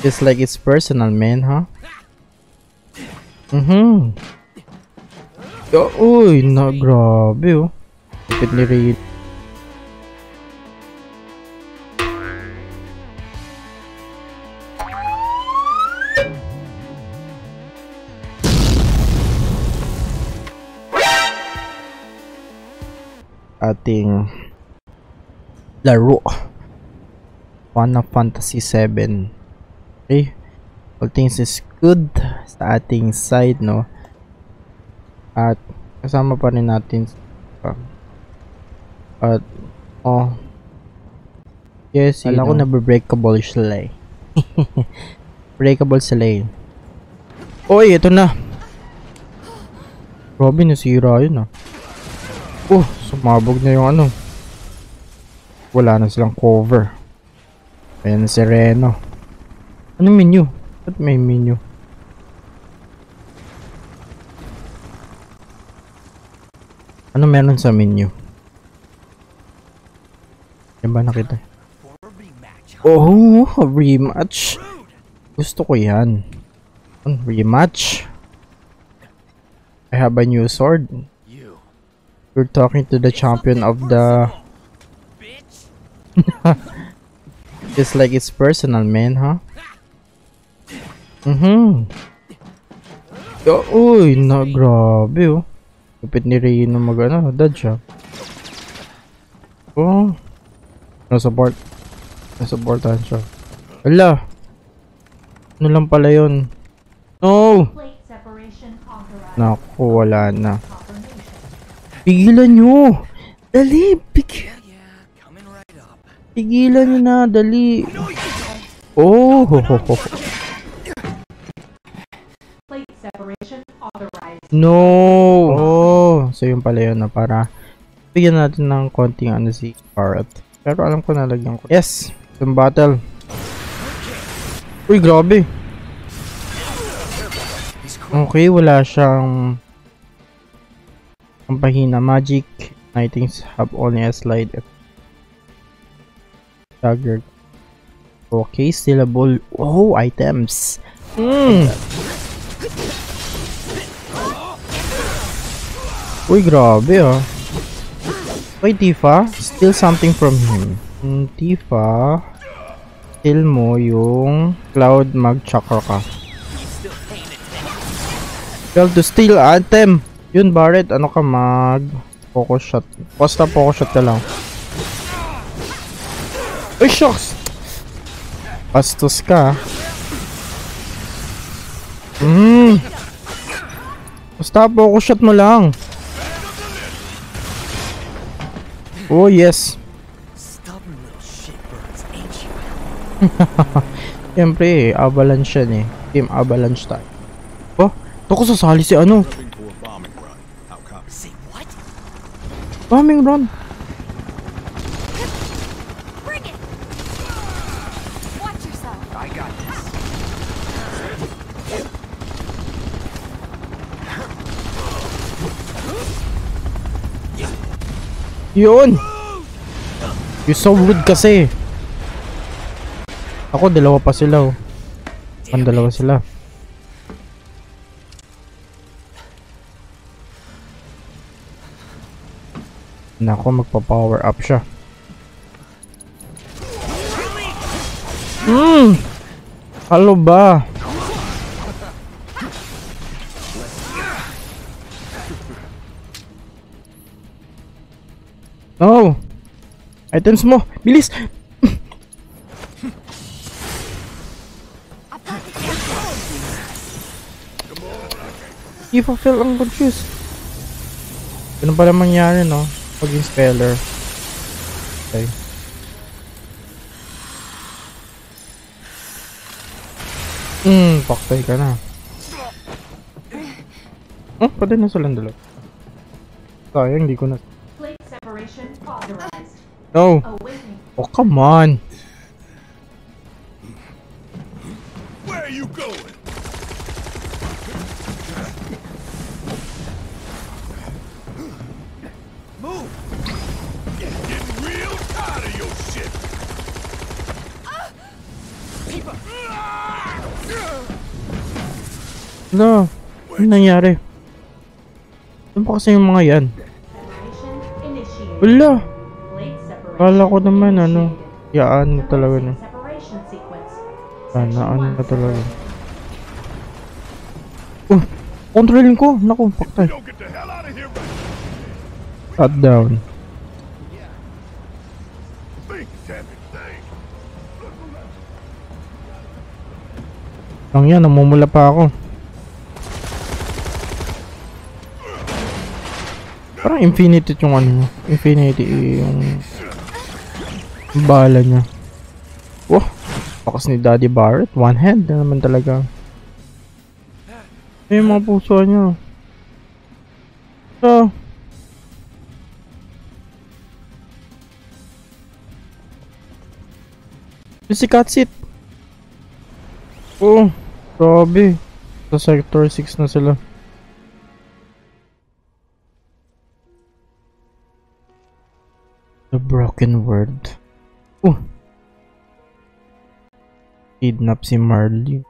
Just like it's personal, man, huh? Mm-hmm. Oh, uy, na, grabe, oh. Ni Ray. ating laro Final Fantasy 7 okay. All things is good sa ating side no? At kasama pa rin natin uh, at oh. Yes alam ko na breakable sila eh. Breakable sila eh. Oy ito na. Grabe nasira yun ah. Oh sumabog na yung ano. Wala na silang cover. Ayan si Reno anong menu? ba't may menu? ano meron sa menu? yan ba nakita? oh rematch gusto ko yan rematch I have a new sword You're talking to the champion of the... Just like it's personal, man, huh? Mm-hmm. Oh, uy, na, grabe, oh. Lupit ni Ray na mag, ano, dodge, ah. Oh. Na-support. Na-supportahan siya. Ala. Ano lang pala yun? No! Naku, wala na. Pigilan nyo! Dali! Pig pigilan nyo na! Dali! Oh! Ho, ho. No! Oh! So yun pala yun na para bigyan natin ng konting ano si Barret. Pero alam ko nalagyan ko. Yes! Yung battle. Uy, grabe! Okay, wala siyang ang pahina magic knightings have only a slide. Dagger. Okay, stealable. Oh, items. Hmm. Uy, grabe ah. Uy, Tifa, steal something from him. Hmm, Tifa, steal mo yung cloud mag chakra ka. Well, to steal item. Yun, Barret, ano ka mag focus shot. Basta focus shot ka lang. Uy, shucks! Bastos ka. Hmm. Basta focus shot mo lang. Oh, yes. Stubborn little shitbirds, ain't you? Siyempre, eh, avalanche yan eh. Team avalanche tayo. Oh, ito ko sasali si ano. Bombing run. How copy? Say what? Bombing run. Bring it! Watch yourself. I got this. Yun! You so rude kasi. Ako, dalawa pa sila oh. Ang dalawa sila. Nako, magpa-power up siya. Hmm! Halo ba? No! Items mo! Bilis! I-fulfill ang confuse. Ganun pala mangyari, no? Pag yung speller. Okay. Hmm, paktay ka na. Oh, pwede na silang dalawa. Sayang, hindi ko na... Plate. No! Oh, oh, come on! Where are you going? Move! Getting real tired of your shit. Ano? Ano nangyari? Ano ba kasi yung mga yan? Separation. Wala! Kala ko naman ano. Yaan na talaga na. Ano one. na talaga. Oh! Kontrolin ko! Naku, paktay. Shut down. Lang yan, namumula pa ako. Parang infinity yung ano. Infinity yung bala niya. Wow! Bakas ni Daddy Barrett. One hand na naman talaga. Eh, yung mga puso niya. So, Yung si Katsit. Oh, grabe. Sa sector 6 na sila. The broken word. Oh. Kidnap si Marley.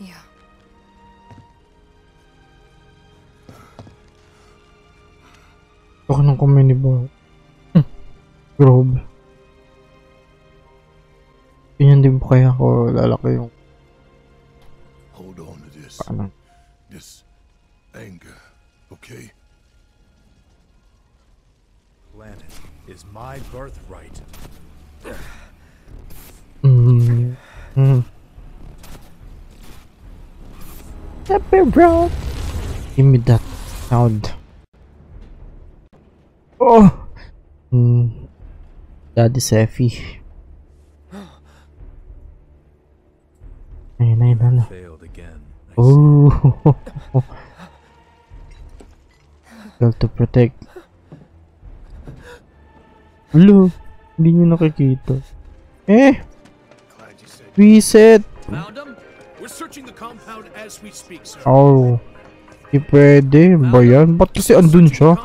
Yeah. Baka ng kamay ni Bar. Hm. Grabe. Ganyan din po kaya ako lalaki yung Hold on to this. paanang. This anger, okay? Planet is my birthright. Mm. Mm. Happy bro. Give me that sound. Oh. Mm. Daddy Seffy. Ayun na yun. Failed again. Oh. Well to protect. Hello. Hindi nyo nakikita. Eh. Reset. Found him? We're searching the compound as we speak, sir. Oh. Di pwede. Ba yan? Ba't kasi andun siya?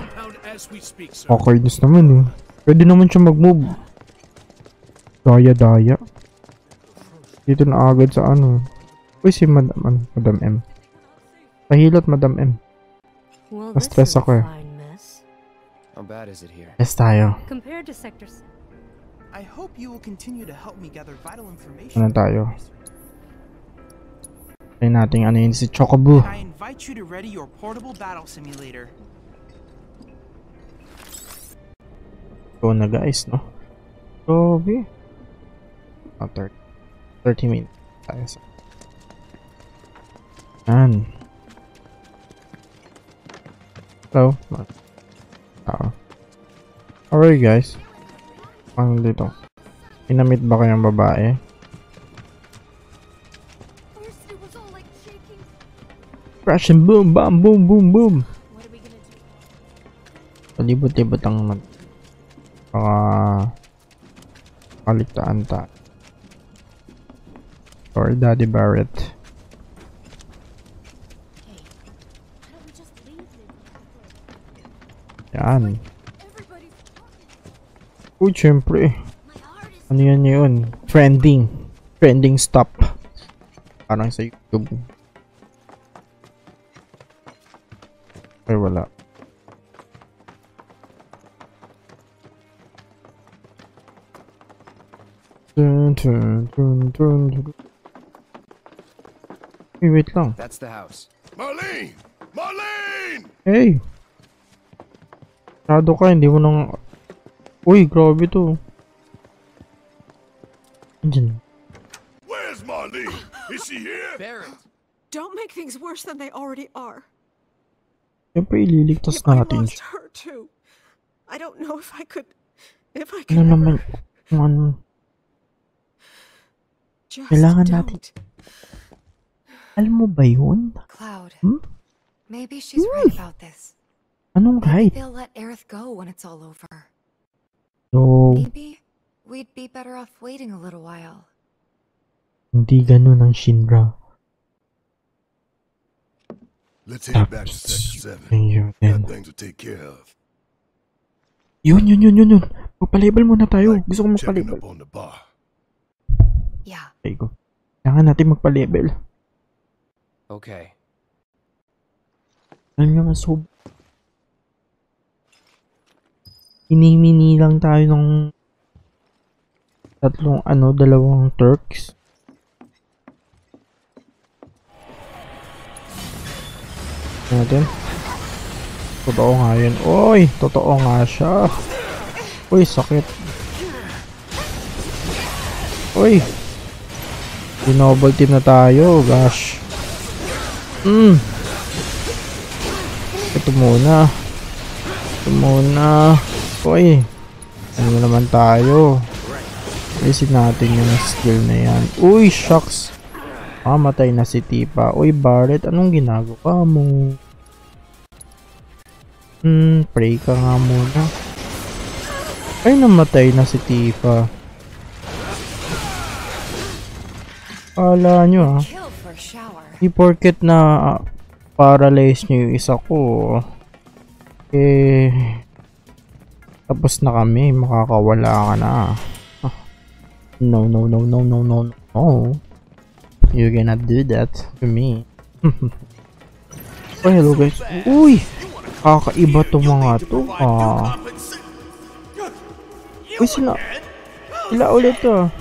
Sir. Kakainis naman eh. Pwede naman siya mag-move. Daya-daya. Dito na agad sa ano. Uy, si Madam, ano, Madam M. Pahilot, Madam M. Well, Na-stress ako eh. How bad is it here? Yes tayo. Compared to Sector 7. I hope you will continue to help me gather vital information. Ano tayo? Try natin ano yun si Chocobo. I invite you to ready your portable battle simulator. Go na guys, no? Grabe. Oh, 30, 30 minutes tayo sa... Yan. Hello? How are you guys? Ano dito? Inamit ba kayong babae? Crash and boom, bam, boom, boom, boom. Palibot-libot ang mag... Mga... Kaligtaan ta. Or Daddy Barrett. Yan. Uy, syempre. My heart is Ano yan yun? Trending. Trending stop. Parang sa YouTube. Ay, wala. Dun, dun, dun, dun, dun. Hey, wait lang. That's the house. Marlene! Marlene! Hey! Masyado ka, hindi mo nang... Uy, grabe to. Andyan. Where's Marlene? Is she here? Barrett! Don't make things worse than they already are. Siyempre, ililigtas If I natin lost siya. her too. I don't know if I could. If I Ano could. naman, ever. kung ano, Just kailangan natin. Alam mo ba yun? Cloud. Hmm? Maybe she's right about this. Anong right? they'll let Aerith go when it's all over. So, Maybe we'd be better off waiting a little while. hindi ganun ang Shinra. Let's head back to Sector 7. Yun, yun, Got things to take care of. Yun, yun, yun, yun, yun. Magpa-label muna tayo. Gusto ko magpa-label. Yeah. Okay ko. Kailangan natin magpa-label. Okay. Alam nyo nga, sob. Hinimini lang tayo ng tatlong ano, dalawang Turks. Natin. Totoo nga yun. Oy! Totoo nga siya. Uy, sakit. Uy! Dinoble team na tayo. Gosh. Hmm. Ito muna. Ito muna. Uy. Ano na naman tayo? Alisin natin yung skill na yan. Uy, shucks. Mamatay na si Tipa. Uy, Barret, anong ginagawa mo? Hmm, pray ka nga muna. Ay, namatay na si Tipa. Kala nyo ah. Di porket na ah, paralyze nyo yung isa ko. Eh, tapos na kami. Makakawala ka na. Ah. No, no, no, no, no, no, no. You cannot do that to me. oh, hello guys. Uy! Kakaiba to mga to. Ah. Uy, sila. Sila ulit to.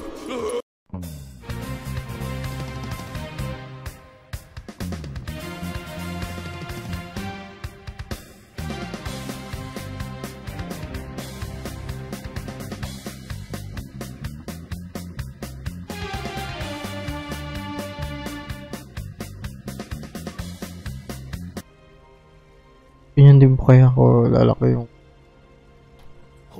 Din po kaya ako lalaki yung